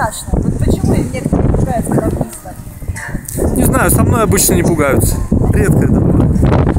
страшно? Вот почему некоторые пугаются травмиста? Не знаю, со мной обычно не пугаются. Редко это бывает.